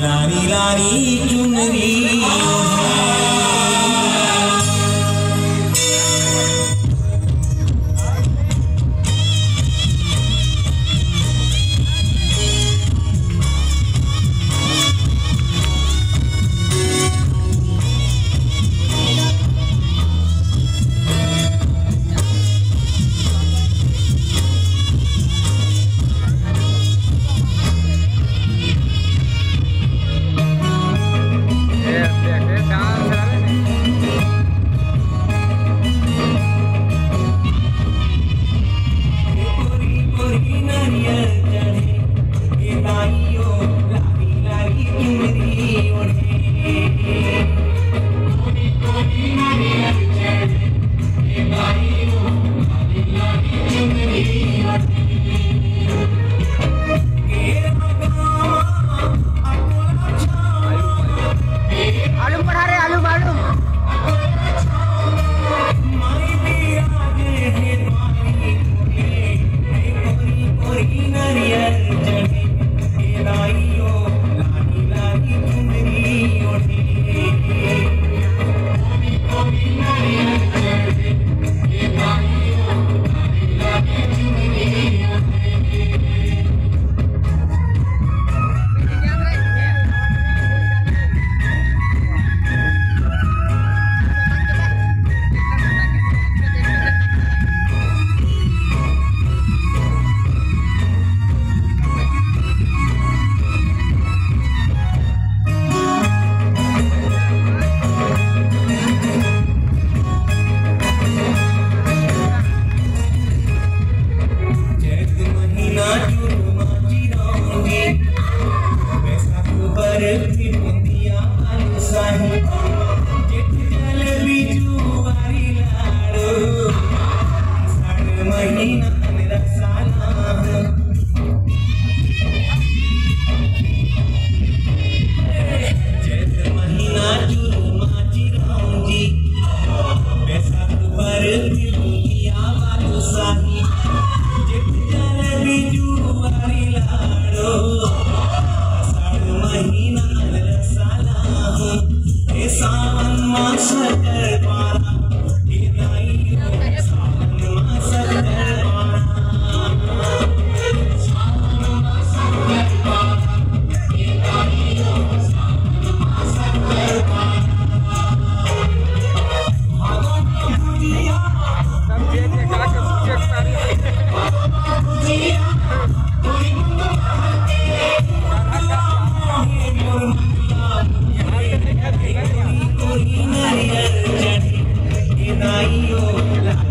लारी लारी चुनरी Thank you. 回